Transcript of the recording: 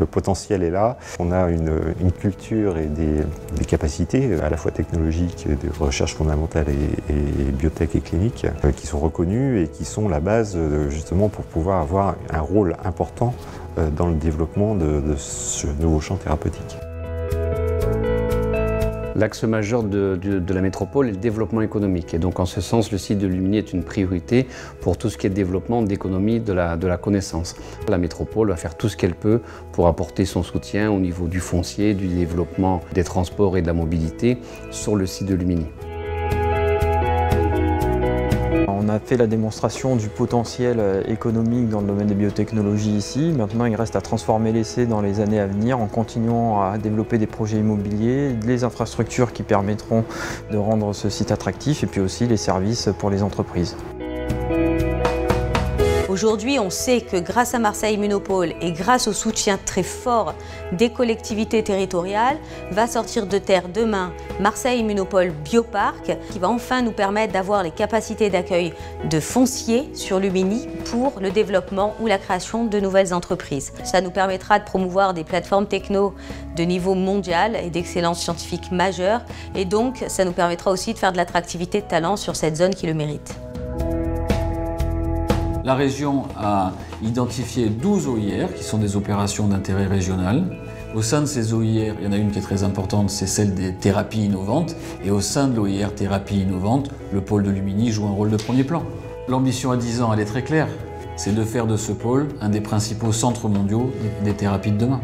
Le potentiel est là. On a une, culture et des, capacités à la fois technologiques, de recherche fondamentale et, biotech et clinique euh, qui sont reconnues et qui sont la base euh, justement pour pouvoir avoir un rôle important euh, dans le développement de ce nouveau champ thérapeutique. L'axe majeur de, la métropole est le développement économique. Et donc en ce sens, le site de Lumini est une priorité pour tout ce qui est développement d'économie de la, de la connaissance. La métropole va faire tout ce qu'elle peut pour apporter son soutien au niveau du foncier, du développement des transports et de la mobilité sur le site de Lumini. On a fait la démonstration du potentiel euh, économique dans le domaine des biotechnologies ici. Maintenant, il reste à transformer l'essai dans les années à venir en continuant à développer des projets immobiliers, les infrastructures qui permettront de rendre ce site attractif et puis aussi les services pour les entreprises. Aujourd'hui, on sait que grâce à Marseille Immunopole et grâce au soutien très fort des collectivités territoriales, va sortir de terre demain Marseille Immunopole Biopark, qui va enfin nous permettre d'avoir les capacités d'accueil de fonciers sur Lumini pour le développement ou la création de nouvelles entreprises. Ça nous permettra de promouvoir des plateformes techno de niveau mondial et d'excellence scientifique majeure, et donc ça nous permettra aussi de faire de l'attractivité de talent sur cette zone qui le mérite. La région a identifié 12 OIR qui sont des opérations d'intérêt régional. Au sein de ces OIR, il y en a une qui est très importante, c'est celle des thérapies innovantes. Et au sein de l'OIR thérapie innovante, le pôle de Lumini joue un rôle de premier plan. L'ambition à 10 ans, elle est très claire. C'est de faire de ce pôle un des principaux centres mondiaux des thérapies de demain.